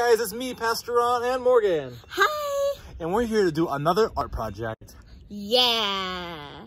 guys, it's me, Pastor Ron and Morgan. Hi. And we're here to do another art project. Yeah.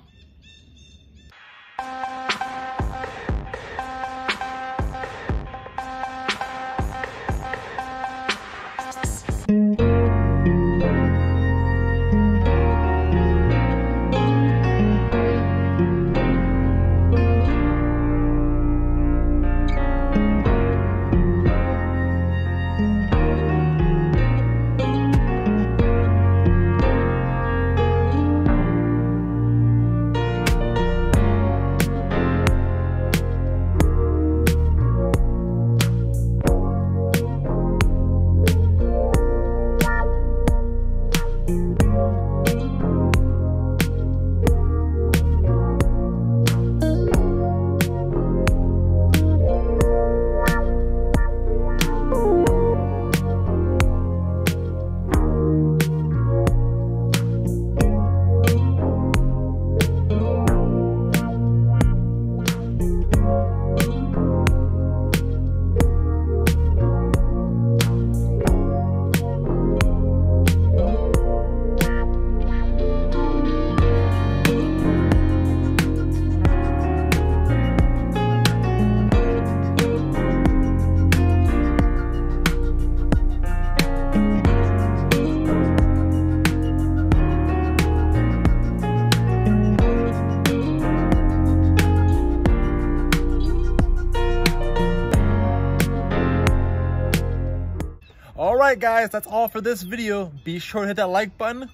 Right, guys, that's all for this video. Be sure to hit that like button,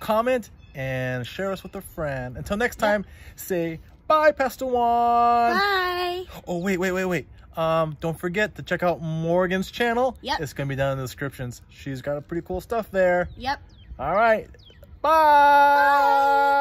comment, and share us with a friend. Until next time, say bye, Pastor Juan. Bye. Oh, wait, wait, wait, wait. Um, don't forget to check out Morgan's channel. Yep. It's going to be down in the descriptions. She's got a pretty cool stuff there. Yep. All right. Bye. Bye.